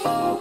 Bye.